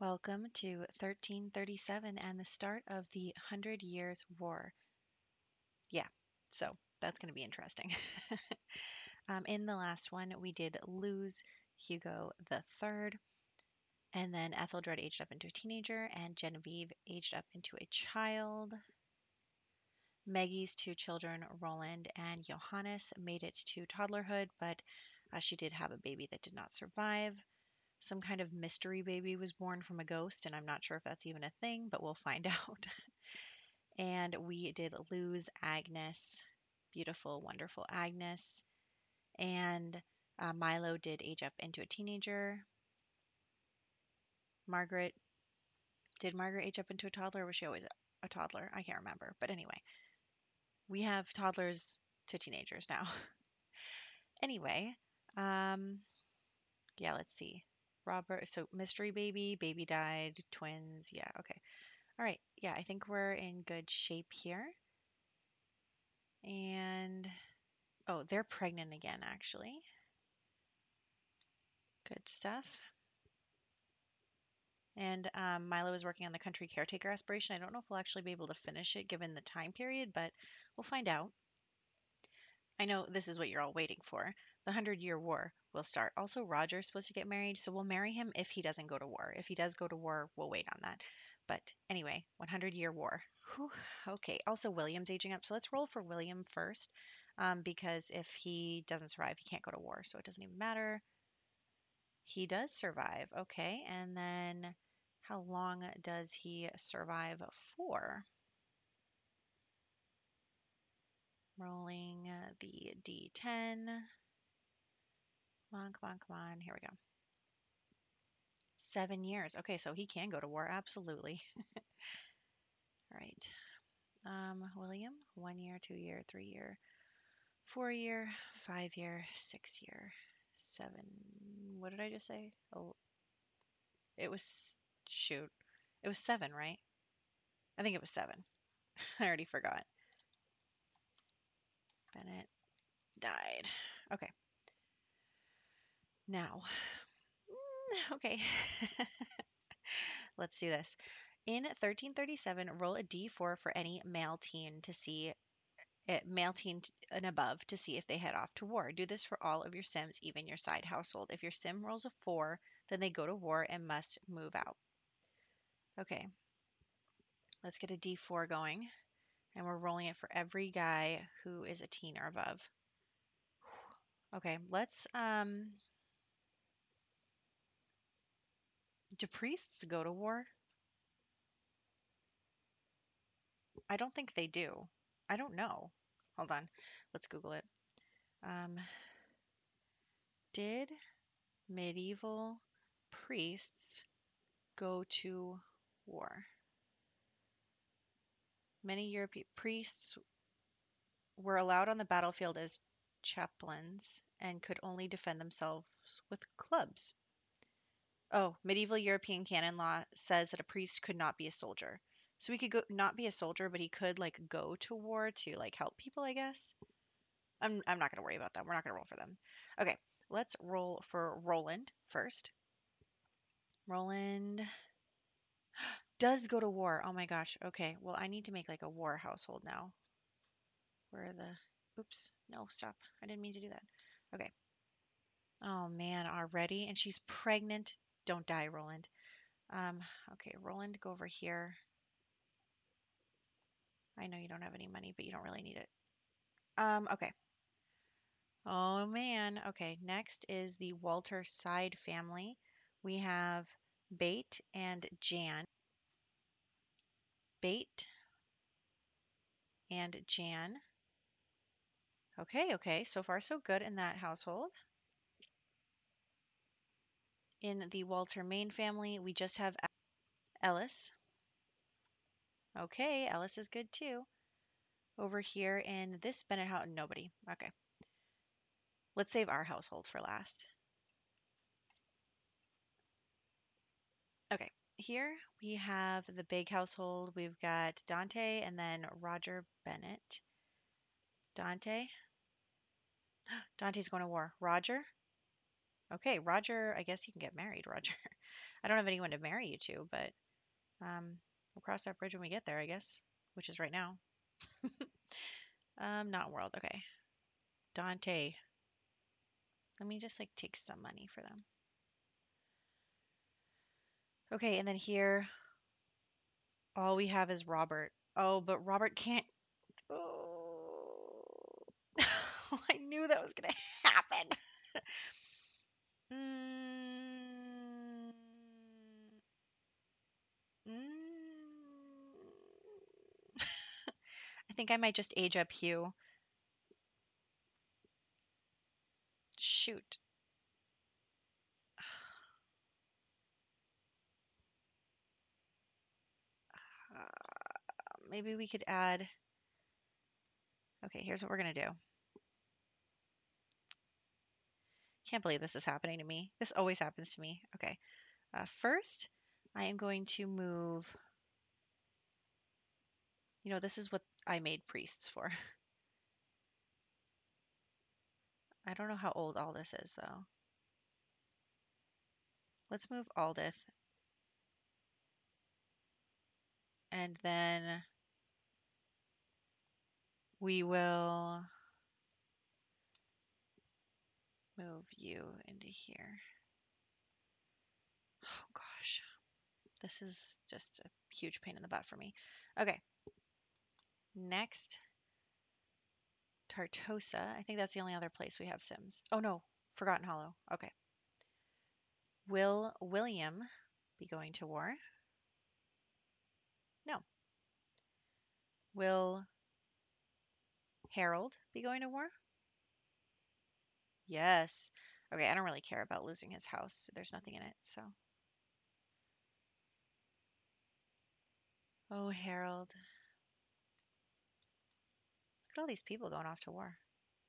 Welcome to 1337 and the start of the Hundred Years' War. Yeah, so that's going to be interesting. um, in the last one, we did lose Hugo Third, and then Ethelred aged up into a teenager, and Genevieve aged up into a child. Maggie's two children, Roland and Johannes, made it to toddlerhood, but uh, she did have a baby that did not survive some kind of mystery baby was born from a ghost, and I'm not sure if that's even a thing, but we'll find out. and we did lose Agnes, beautiful, wonderful Agnes. And uh, Milo did age up into a teenager. Margaret, did Margaret age up into a toddler, or was she always a toddler? I can't remember. But anyway, we have toddlers to teenagers now. anyway, um, yeah, let's see. Robert, so mystery baby, baby died, twins. Yeah, okay. All right. Yeah, I think we're in good shape here. And oh, they're pregnant again, actually. Good stuff. And um, Milo is working on the country caretaker aspiration. I don't know if we'll actually be able to finish it given the time period, but we'll find out. I know this is what you're all waiting for. The Hundred Year War will start. Also, Roger's supposed to get married, so we'll marry him if he doesn't go to war. If he does go to war, we'll wait on that. But anyway, 100 Year War. Whew, okay. Also, William's aging up, so let's roll for William first, um, because if he doesn't survive, he can't go to war, so it doesn't even matter. He does survive. Okay, and then how long does he survive for? Rolling uh, the d10. Come on, come on, come on. Here we go. Seven years. Okay, so he can go to war. Absolutely. All right. Um, William, one year, two year, three year, four year, five year, six year, seven. What did I just say? Oh, it was, shoot, it was seven, right? I think it was seven. I already forgot. Bennett died. Okay. Now, okay, let's do this. In 1337, roll a d4 for any male teen to see male teen and above to see if they head off to war. Do this for all of your sims, even your side household. If your sim rolls a 4, then they go to war and must move out. Okay, let's get a d4 going. And we're rolling it for every guy who is a teen or above. Okay, let's um Do priests go to war? I don't think they do. I don't know. Hold on. Let's Google it. Um, did medieval priests go to war? Many European priests were allowed on the battlefield as chaplains and could only defend themselves with clubs. Oh, medieval European canon law says that a priest could not be a soldier. So he could go not be a soldier, but he could like go to war to like help people, I guess. I'm I'm not gonna worry about that. We're not gonna roll for them. Okay, let's roll for Roland first. Roland does go to war. Oh my gosh. Okay. Well, I need to make like a war household now. Where are the oops. No, stop. I didn't mean to do that. Okay. Oh man, already? And she's pregnant. Don't die, Roland. Um, okay, Roland, go over here. I know you don't have any money, but you don't really need it. Um, okay. Oh man. Okay, next is the Walter side family. We have Bate and Jan. Bate and Jan. Okay, okay, so far so good in that household. In the Walter Main family, we just have Ellis. Okay, Ellis is good too. Over here in this Bennett house, nobody. Okay. Let's save our household for last. Okay, here we have the big household. We've got Dante and then Roger Bennett. Dante. Dante's going to war. Roger. Okay, Roger, I guess you can get married, Roger. I don't have anyone to marry you to, but um, we'll cross that bridge when we get there, I guess, which is right now. um, not world. Okay. Dante. Let me just like take some money for them. Okay, and then here, all we have is Robert. Oh, but Robert can't. Oh, I knew that was gonna happen. I might just age up Hugh. Shoot. Maybe we could add. Okay, here's what we're going to do. Can't believe this is happening to me. This always happens to me. Okay. Uh, first, I am going to move. You know, this is what I made priests for. I don't know how old Aldous is, though. Let's move Aldith. And then we will move you into here. Oh gosh, this is just a huge pain in the butt for me. Okay, next, Tartosa. I think that's the only other place we have Sims. Oh no, Forgotten Hollow. Okay. Will William be going to war? No. Will Harold be going to war? Yes. Okay, I don't really care about losing his house. There's nothing in it, so. Oh, Harold. Look at all these people going off to war.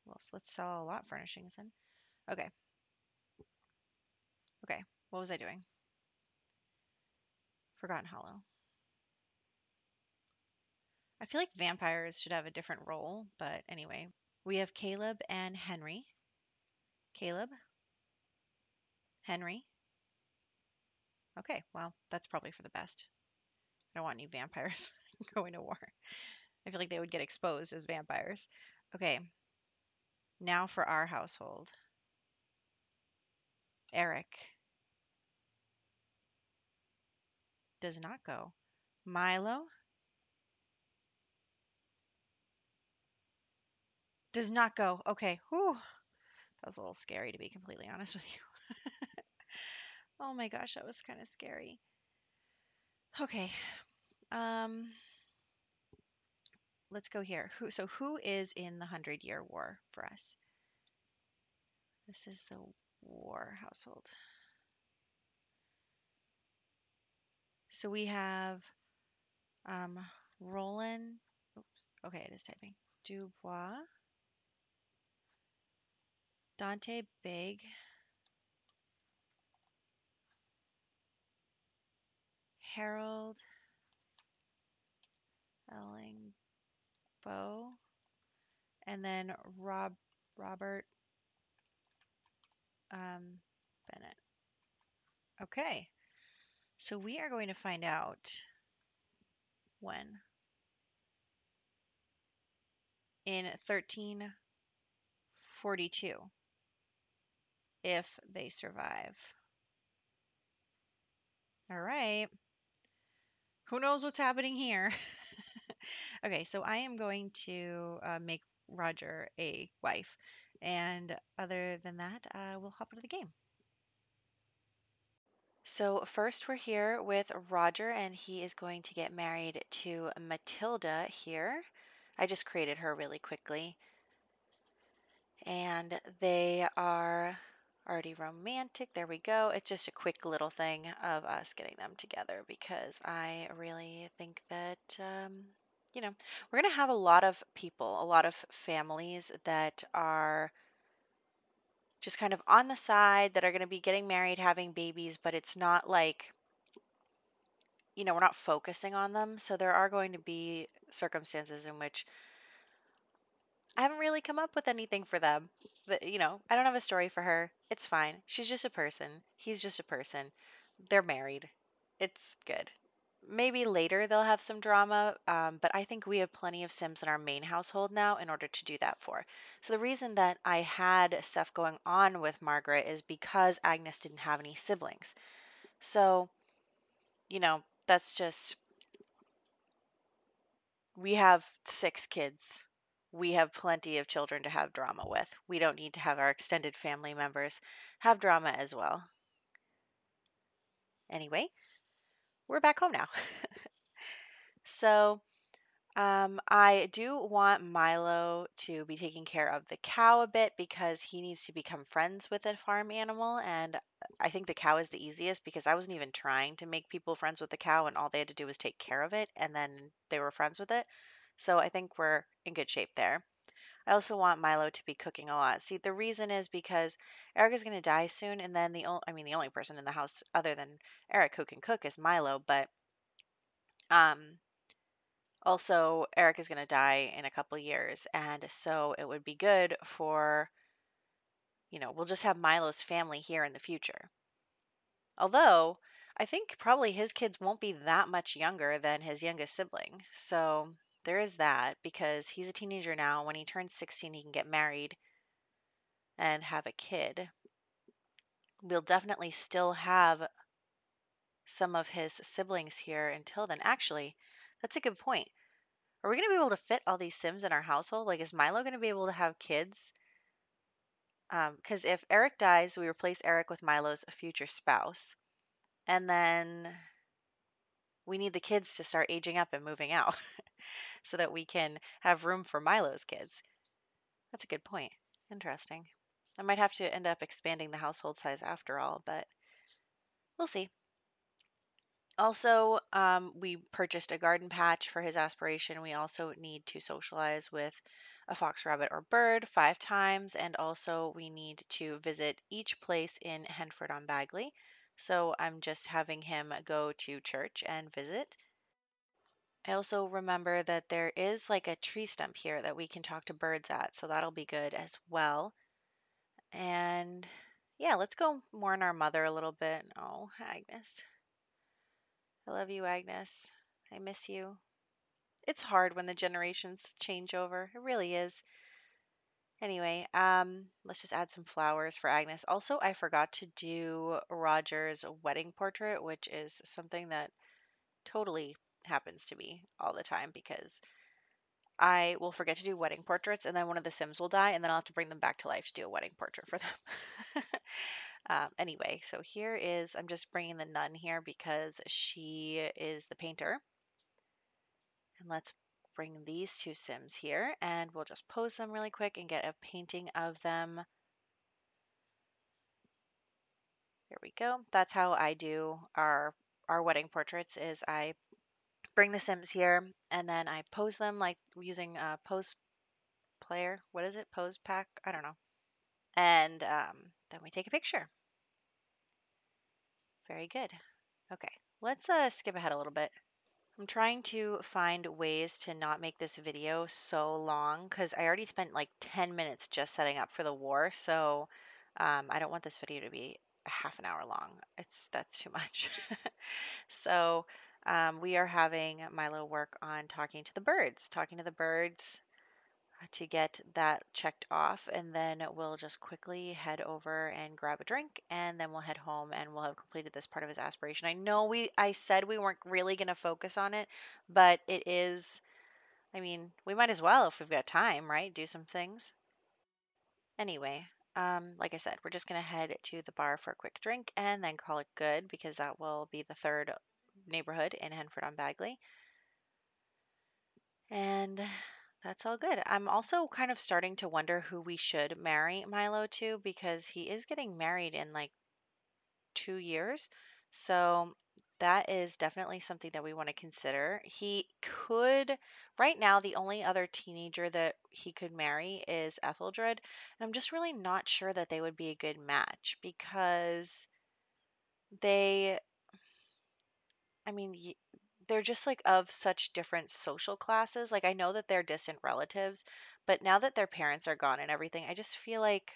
Well, let's sell a lot of furnishings then. Okay. Okay, what was I doing? Forgotten Hollow. I feel like vampires should have a different role, but anyway. We have Caleb and Henry. Caleb? Henry? Okay, well, that's probably for the best. I don't want any vampires going to war. I feel like they would get exposed as vampires. Okay, now for our household. Eric does not go. Milo does not go. Okay, whew. That was a little scary to be completely honest with you. oh my gosh, that was kind of scary. Okay. Um let's go here. Who so who is in the 100 year war for us? This is the war household. So we have um Roland oops, okay, it is typing. Dubois Dante Big. Harold Ellingbo. And then Rob Robert um, Bennett. Okay. So we are going to find out when. In 1342 if they survive. All right. Who knows what's happening here? okay, so I am going to uh, make Roger a wife. And other than that, uh, we'll hop into the game. So first we're here with Roger and he is going to get married to Matilda here. I just created her really quickly. And they are already romantic. There we go. It's just a quick little thing of us getting them together because I really think that, um, you know, we're going to have a lot of people, a lot of families that are just kind of on the side that are going to be getting married, having babies, but it's not like, you know, we're not focusing on them. So there are going to be circumstances in which I haven't really come up with anything for them. But, you know, I don't have a story for her. It's fine. She's just a person. He's just a person. they're married. It's good. Maybe later they'll have some drama, um, but I think we have plenty of Sims in our main household now in order to do that for. So the reason that I had stuff going on with Margaret is because Agnes didn't have any siblings. So, you know, that's just we have six kids. We have plenty of children to have drama with. We don't need to have our extended family members have drama as well. Anyway, we're back home now. so, um, I do want Milo to be taking care of the cow a bit because he needs to become friends with a farm animal. And I think the cow is the easiest because I wasn't even trying to make people friends with the cow, and all they had to do was take care of it, and then they were friends with it. So I think we're in good shape there. I also want Milo to be cooking a lot. See, the reason is because Eric is going to die soon, and then the only, I mean, the only person in the house other than Eric who can cook is Milo, but um, also Eric is going to die in a couple years, and so it would be good for, you know, we'll just have Milo's family here in the future. Although I think probably his kids won't be that much younger than his youngest sibling. So there is that because he's a teenager now. When he turns 16, he can get married and have a kid. We'll definitely still have some of his siblings here until then. Actually, that's a good point. Are we going to be able to fit all these Sims in our household? Like, is Milo going to be able to have kids? Because um, if Eric dies, we replace Eric with Milo's future spouse. And then we need the kids to start aging up and moving out so that we can have room for Milo's kids. That's a good point. Interesting. I might have to end up expanding the household size after all, but we'll see. Also, um, we purchased a garden patch for his aspiration. We also need to socialize with a fox, rabbit, or bird five times, and also we need to visit each place in Henford on Bagley. So I'm just having him go to church and visit. I also remember that there is like a tree stump here that we can talk to birds at, so that'll be good as well. And yeah, let's go mourn our mother a little bit. Oh, Agnes. I love you, Agnes. I miss you. It's hard when the generations change over. It really is. Anyway, um, let's just add some flowers for Agnes. Also, I forgot to do Roger's wedding portrait, which is something that totally happens to me all the time because I will forget to do wedding portraits and then one of the Sims will die and then I'll have to bring them back to life to do a wedding portrait for them. um, anyway, so here is, I'm just bringing the nun here because she is the painter. And let's bring these two Sims here and we'll just pose them really quick and get a painting of them. There we go. That's how I do our our wedding portraits is I bring the Sims here and then I pose them like using a pose player. What is it? Pose pack? I don't know. And um, then we take a picture. Very good. Okay, let's uh, skip ahead a little bit. I'm trying to find ways to not make this video so long because I already spent like 10 minutes just setting up for the war. So um, I don't want this video to be a half an hour long. It's that's too much. so um, we are having Milo work on talking to the birds, talking to the birds to get that checked off and then we'll just quickly head over and grab a drink and then we'll head home and we'll have completed this part of his aspiration. I know we I said we weren't really going to focus on it, but it is I mean, we might as well if we've got time, right? Do some things. Anyway, um, like I said, we're just going to head to the bar for a quick drink and then call it good because that will be the third neighborhood in Henford on Bagley. And that's all good. I'm also kind of starting to wonder who we should marry Milo to because he is getting married in like two years. So that is definitely something that we want to consider. He could, right now, the only other teenager that he could marry is Etheldred. And I'm just really not sure that they would be a good match because they, I mean, they're just like of such different social classes. Like I know that they're distant relatives, but now that their parents are gone and everything, I just feel like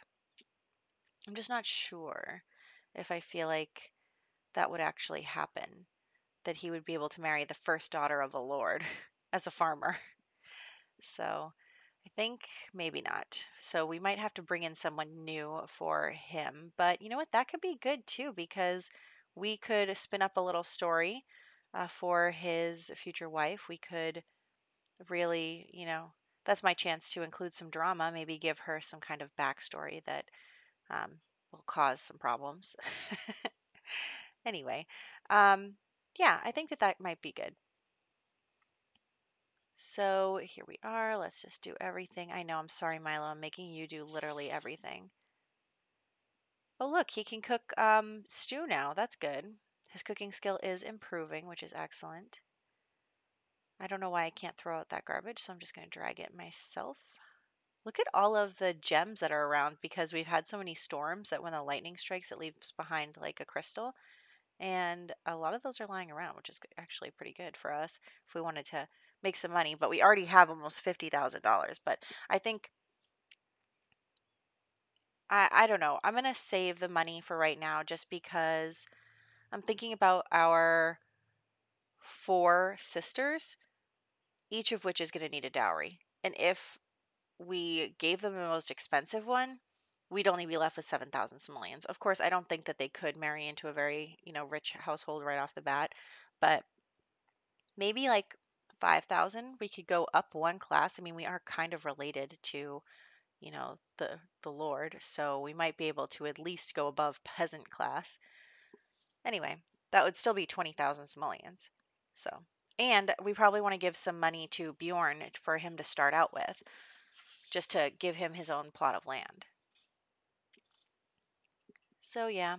I'm just not sure if I feel like that would actually happen, that he would be able to marry the first daughter of a lord as a farmer. So I think maybe not. So we might have to bring in someone new for him. But you know what? That could be good too because we could spin up a little story uh, for his future wife. We could really, you know, that's my chance to include some drama, maybe give her some kind of backstory that um, will cause some problems. anyway, um, yeah, I think that that might be good. So here we are. Let's just do everything. I know, I'm sorry, Milo. I'm making you do literally everything. Oh, look, he can cook um, stew now. That's good. His cooking skill is improving, which is excellent. I don't know why I can't throw out that garbage, so I'm just going to drag it myself. Look at all of the gems that are around because we've had so many storms that when the lightning strikes, it leaves behind like a crystal. And a lot of those are lying around, which is actually pretty good for us if we wanted to make some money. But we already have almost $50,000. But I think, I, I don't know, I'm going to save the money for right now just because I'm thinking about our four sisters, each of which is going to need a dowry. And if we gave them the most expensive one, we'd only be left with 7,000 simoleons. Of course, I don't think that they could marry into a very, you know, rich household right off the bat, but maybe like 5,000, we could go up one class. I mean, we are kind of related to, you know, the the Lord, so we might be able to at least go above peasant class. Anyway, that would still be 20,000 simoleons. So, and we probably want to give some money to Bjorn for him to start out with just to give him his own plot of land. So, yeah,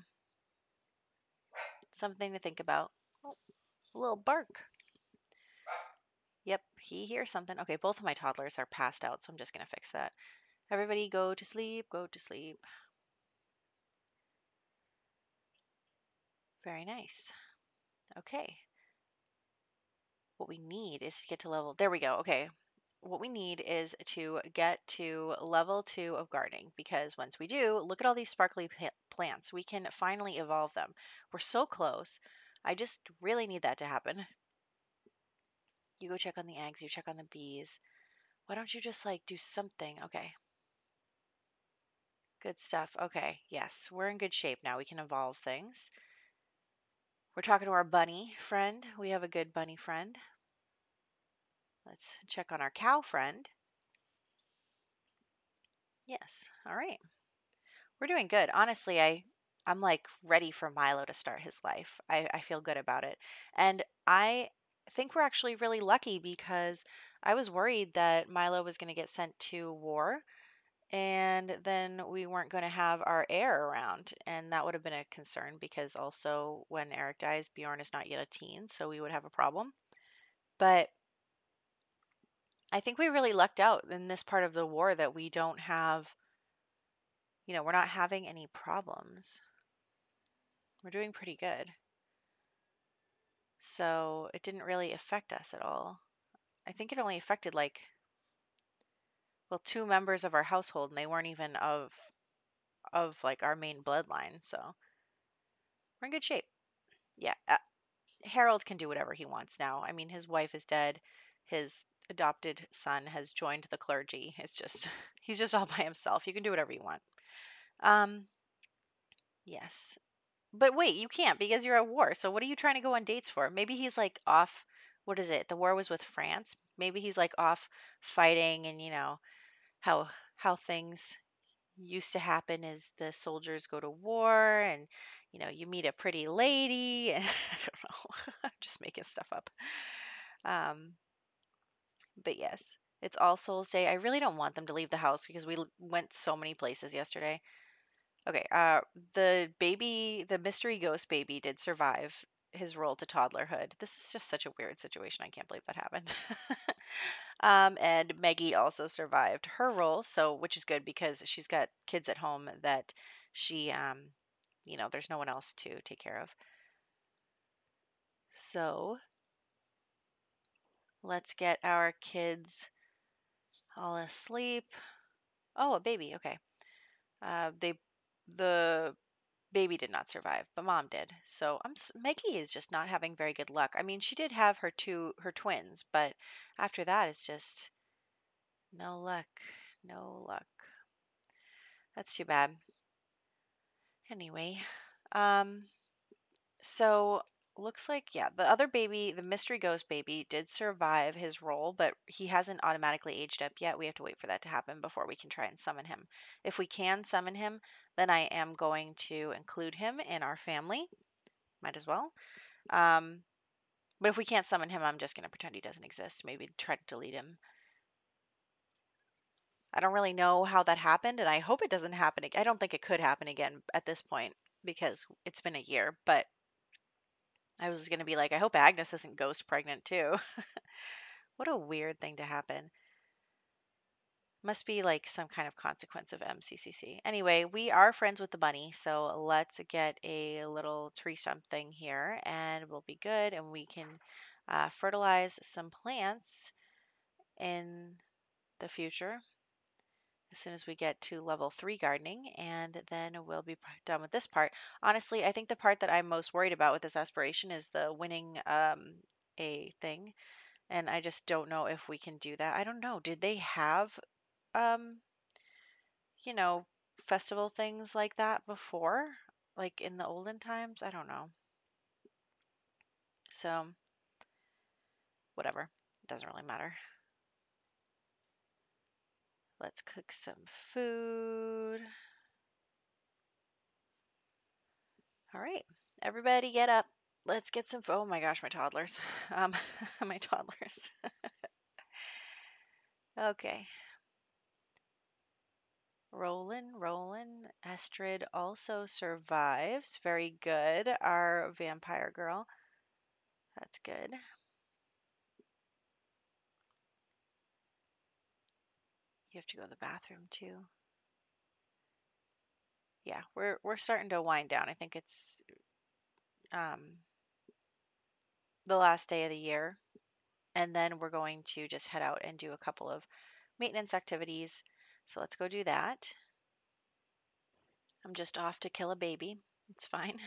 something to think about. Oh, a little bark. Yep, he hears something. Okay, both of my toddlers are passed out, so I'm just going to fix that. Everybody go to sleep, go to sleep. Very nice. Okay. What we need is to get to level, there we go. Okay, what we need is to get to level two of gardening because once we do, look at all these sparkly plants. We can finally evolve them. We're so close. I just really need that to happen. You go check on the eggs, you check on the bees. Why don't you just like do something? Okay. Good stuff. Okay, yes, we're in good shape now. We can evolve things. We're talking to our bunny friend. We have a good bunny friend. Let's check on our cow friend. Yes, all right. We're doing good. Honestly, I I'm like ready for Milo to start his life. I, I feel good about it. And I think we're actually really lucky because I was worried that Milo was going to get sent to war and then we weren't going to have our heir around. And that would have been a concern because also when Eric dies, Bjorn is not yet a teen, so we would have a problem. But I think we really lucked out in this part of the war that we don't have, you know, we're not having any problems. We're doing pretty good. So it didn't really affect us at all. I think it only affected like, well, two members of our household, and they weren't even of, of like our main bloodline. So we're in good shape. Yeah, uh, Harold can do whatever he wants now. I mean, his wife is dead. His adopted son has joined the clergy. It's just he's just all by himself. You can do whatever you want. Um yes. But wait, you can't because you're at war. So what are you trying to go on dates for? Maybe he's like off what is it? The war was with France. Maybe he's like off fighting and you know how how things used to happen is the soldiers go to war and you know you meet a pretty lady and I don't know. I'm just making stuff up. Um but yes, it's All Souls Day. I really don't want them to leave the house because we went so many places yesterday. Okay, uh, the baby, the mystery ghost baby, did survive his roll to toddlerhood. This is just such a weird situation. I can't believe that happened. um, and Maggie also survived her roll, so which is good because she's got kids at home that she, um, you know, there's no one else to take care of. So Let's get our kids all asleep. Oh, a baby. Okay. Uh, they the baby did not survive, but mom did. So I'm Maggie is just not having very good luck. I mean, she did have her two her twins, but after that, it's just no luck, no luck. That's too bad. Anyway, um, so looks like yeah, the other baby, the mystery ghost baby, did survive his roll, but he hasn't automatically aged up yet. We have to wait for that to happen before we can try and summon him. If we can summon him, then I am going to include him in our family. Might as well. Um, but if we can't summon him, I'm just going to pretend he doesn't exist. Maybe try to delete him. I don't really know how that happened, and I hope it doesn't happen again. I don't think it could happen again at this point because it's been a year, but I was going to be like, I hope Agnes isn't ghost pregnant too. what a weird thing to happen. Must be like some kind of consequence of MCCC. Anyway, we are friends with the bunny, so let's get a little tree something here and we'll be good and we can uh, fertilize some plants in the future as soon as we get to level three gardening, and then we'll be done with this part. Honestly, I think the part that I'm most worried about with this aspiration is the winning um, a thing, and I just don't know if we can do that. I don't know. Did they have, um, you know, festival things like that before, like in the olden times? I don't know. So, whatever. It doesn't really matter. Let's cook some food. All right, everybody get up. Let's get some. food. Oh my gosh, my toddlers. Um, my toddlers. okay. Roland, Roland. Estrid also survives. Very good. Our vampire girl. That's good. You have to go to the bathroom too. Yeah, we're we're starting to wind down. I think it's um, the last day of the year, and then we're going to just head out and do a couple of maintenance activities. So let's go do that. I'm just off to kill a baby. It's fine.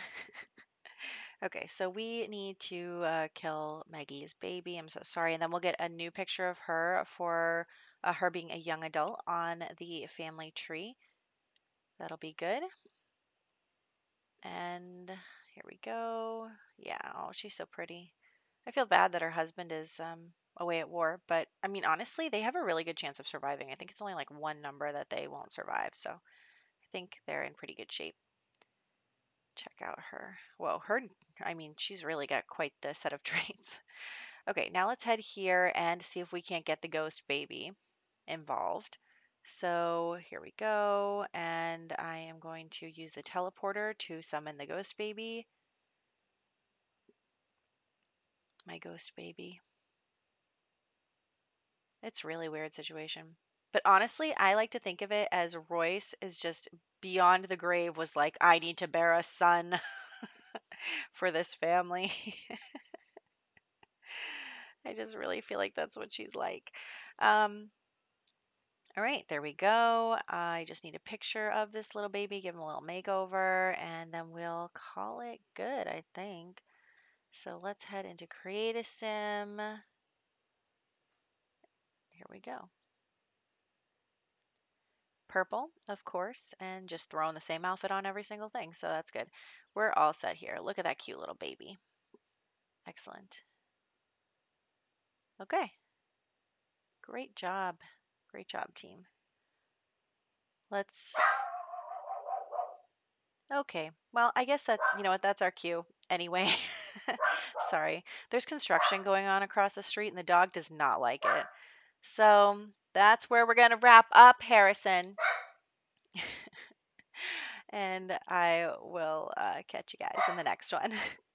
okay, so we need to uh, kill Maggie's baby. I'm so sorry. And then we'll get a new picture of her for uh, her being a young adult on the family tree. That'll be good. And here we go. Yeah, oh, she's so pretty. I feel bad that her husband is um, away at war, but I mean, honestly, they have a really good chance of surviving. I think it's only like one number that they won't survive, so I think they're in pretty good shape. Check out her. Whoa, her, I mean, she's really got quite the set of traits. Okay, now let's head here and see if we can't get the ghost baby involved. So here we go, and I am going to use the teleporter to summon the ghost baby. My ghost baby. It's really weird situation. But honestly, I like to think of it as Royce is just beyond the grave was like, I need to bear a son for this family. I just really feel like that's what she's like. Um, all right, there we go. I just need a picture of this little baby, give him a little makeover, and then we'll call it good, I think. So let's head into Create a Sim. Here we go. Purple, of course, and just throwing the same outfit on every single thing. So that's good. We're all set here. Look at that cute little baby. Excellent. Okay. Great job. Great job, team. Let's. Okay. Well, I guess that, you know what, that's our cue anyway. Sorry. There's construction going on across the street and the dog does not like it. So that's where we're going to wrap up, Harrison. and I will uh, catch you guys in the next one.